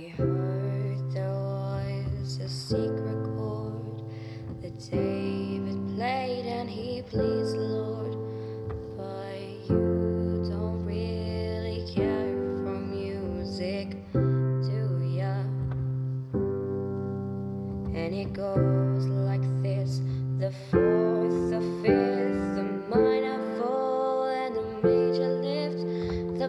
I heard there was a secret chord that David played and he pleased the Lord. But you don't really care for music, do ya? And it goes like this the fourth, the fifth, the minor fall, and the major lift, the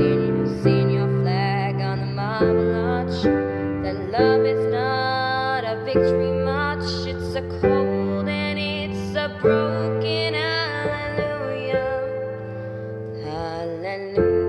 seen, seen your flag on the marble arch. That love is not a victory march, it's a cold and it's a broken hallelujah. Hallelujah.